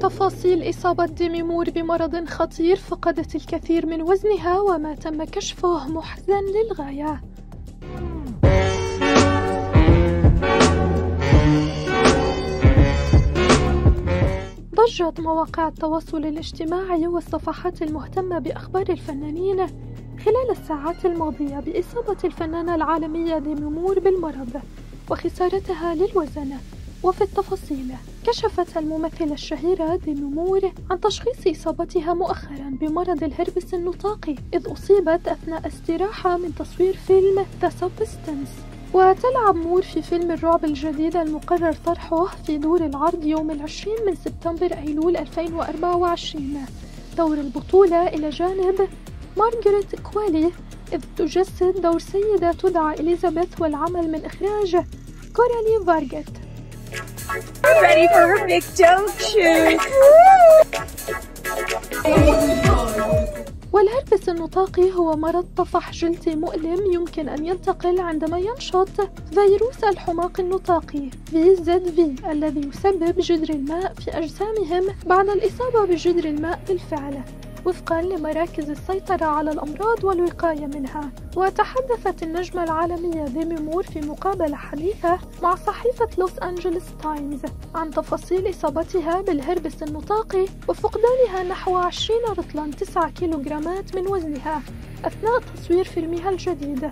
تفاصيل إصابة ديمي مور بمرض خطير فقدت الكثير من وزنها وما تم كشفه محزن للغاية. ضجت مواقع التواصل الاجتماعي والصفحات المهتمة بأخبار الفنانين خلال الساعات الماضية بإصابة الفنانة العالمية ديمي مور بالمرض وخسارتها للوزن. وفي التفاصيل كشفت الممثلة الشهيرة ديمي مور عن تشخيص إصابتها مؤخرا بمرض الهربس النطاقي إذ أصيبت أثناء استراحة من تصوير فيلم The Substance. وتلعب مور في فيلم الرعب الجديد المقرر طرحه في دور العرض يوم العشرين من سبتمبر أيلول 2024 دور البطولة إلى جانب مارغريت كوالي إذ تجسد دور سيدة تدعى إليزابيث والعمل من إخراج كورالي فارغت. Ready for her big don't shoot. والهربس النطاقي هو مرض طفح جلدي مؤلم يمكن أن ينتقل عندما ينشط فيروس الحماق النطاقي VZV الذي يسبب جدر الماء في أجسامهم بعد الإصابة بجدر الماء بالفعل وفقا لمراكز السيطرة على الأمراض والوقاية منها. وتحدثت النجمة العالمية ديمي مور في مقابلة حديثة مع صحيفة لوس أنجلوس تايمز عن تفاصيل إصابتها بالهربس النطاقي وفقدانها نحو 20 رطلا 9 كيلوغرامات من وزنها أثناء تصوير فيلمها الجديد.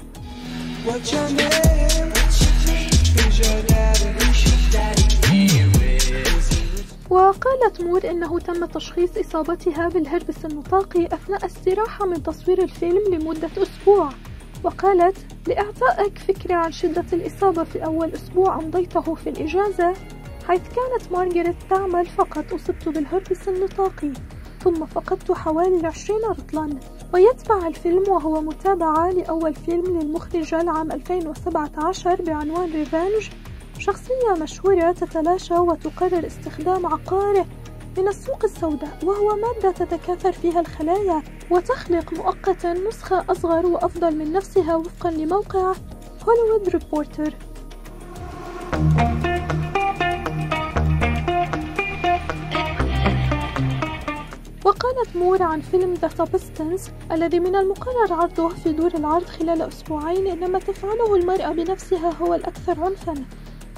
وقالت مور إنه تم تشخيص إصابتها بالهربس النطاقي أثناء استراحة من تصوير الفيلم لمدة أسبوع. وقالت لإعطائك فكرة عن شدة الإصابة في أول أسبوع أمضيته في الإجازة حيث كانت مارغريت تعمل فقط أصبت بالهربس النطاقي ثم فقدت حوالي عشرين رطلا. ويتبع الفيلم وهو متابعة لأول فيلم للمخرجة العام 2017 بعنوان Revenge شخصية مشهورة تتلاشى وتقرر استخدام عقار من السوق السوداء وهو مادة تتكاثر فيها الخلايا وتخلق مؤقتا نسخة أصغر وأفضل من نفسها وفقا لموقع هوليوود ريبورتر. وقالت مور عن فيلم The Substance الذي من المقرر عرضه في دور العرض خلال أسبوعين إن ما تفعله المرأة بنفسها هو الأكثر عنفا.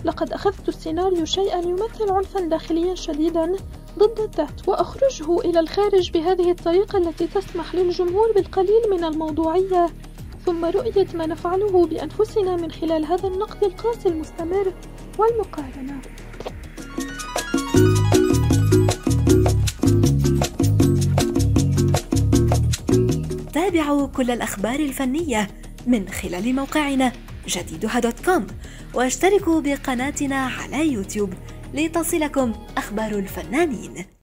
لقد أخذت السيناريو شيئا يمثل عنفا داخليا شديدا ضد الذات وأخرجه إلى الخارج بهذه الطريقة التي تسمح للجمهور بالقليل من الموضوعية. ثم رؤية ما نفعله بأنفسنا من خلال هذا النقد القاسي المستمر والمقارنة. تابعوا كل الأخبار الفنية من خلال موقعنا جديدها دوت كوم. واشتركوا بقناتنا على يوتيوب لتصلكم أخبار الفنانين.